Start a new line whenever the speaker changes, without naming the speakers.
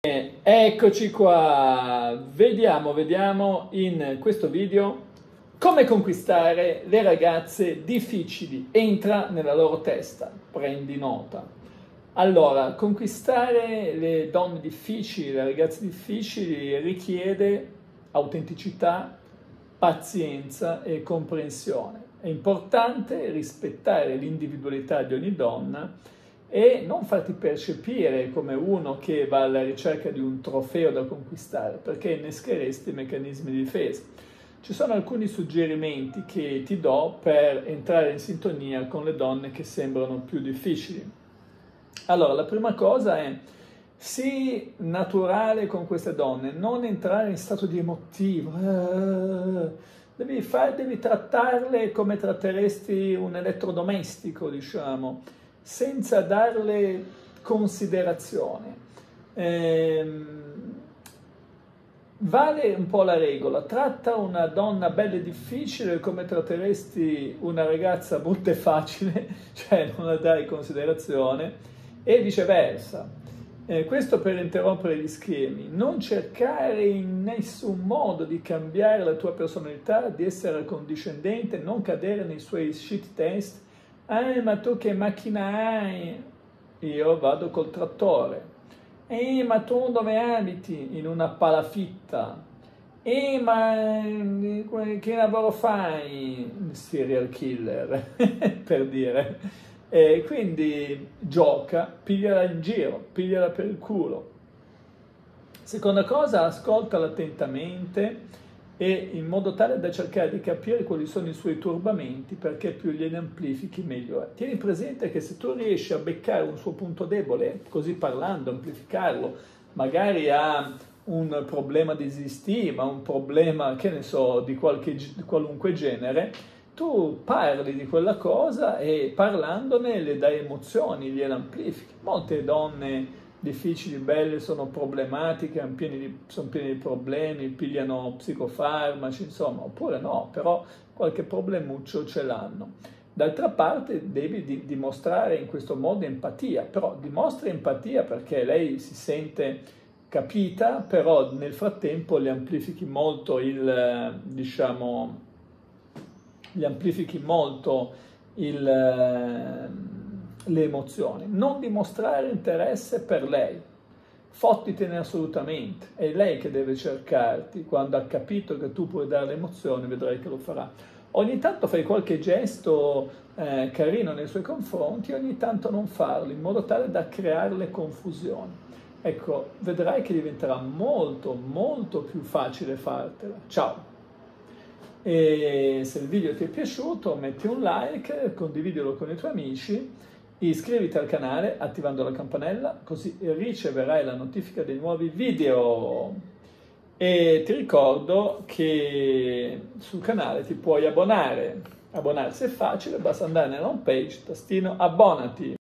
Eccoci qua, vediamo, vediamo in questo video come conquistare le ragazze difficili. Entra nella loro testa, prendi nota. Allora, conquistare le donne difficili, le ragazze difficili richiede autenticità, pazienza e comprensione. È importante rispettare l'individualità di ogni donna e non farti percepire come uno che va alla ricerca di un trofeo da conquistare, perché innescheresti meccanismi di difesa. Ci sono alcuni suggerimenti che ti do per entrare in sintonia con le donne che sembrano più difficili. Allora, la prima cosa è sii naturale con queste donne, non entrare in stato di emotivo. Devi, fare, devi trattarle come tratteresti un elettrodomestico, diciamo senza darle considerazione. Eh, vale un po' la regola, tratta una donna bella e difficile come tratteresti una ragazza brutta e facile, cioè non la dai considerazione, e viceversa. Eh, questo per interrompere gli schemi. Non cercare in nessun modo di cambiare la tua personalità, di essere accondiscendente, non cadere nei suoi shit test eh, ma tu che macchina hai? Io vado col trattore. Eh, ma tu dove abiti? In una palafitta. Eh, ma che lavoro fai? Serial killer, per dire. E quindi gioca, pigliala in giro, pigliala per il culo. Seconda cosa, ascoltala attentamente e in modo tale da cercare di capire quali sono i suoi turbamenti perché più gliene amplifichi meglio è. Tieni presente che se tu riesci a beccare un suo punto debole, così parlando, amplificarlo, magari ha un problema di disistima, un problema, che ne so, di, qualche, di qualunque genere, tu parli di quella cosa e parlandone le dai emozioni, gliele amplifichi. Molte donne difficili, belle, sono problematiche, sono pieni, di, sono pieni di problemi, pigliano psicofarmaci, insomma, oppure no, però qualche problemuccio ce l'hanno. D'altra parte devi di, dimostrare in questo modo empatia, però dimostri empatia perché lei si sente capita, però nel frattempo le amplifichi molto il, diciamo, gli amplifichi molto il le emozioni, non dimostrare interesse per lei, fottitene assolutamente, è lei che deve cercarti, quando ha capito che tu puoi dare le emozioni vedrai che lo farà. Ogni tanto fai qualche gesto eh, carino nei suoi confronti, ogni tanto non farlo, in modo tale da crearle confusione. Ecco, vedrai che diventerà molto, molto più facile fartela. Ciao! E se il video ti è piaciuto metti un like, condividilo con i tuoi amici Iscriviti al canale attivando la campanella così riceverai la notifica dei nuovi video. E ti ricordo che sul canale ti puoi abbonare. Abbonarsi è facile, basta andare nella home page, tastino abbonati.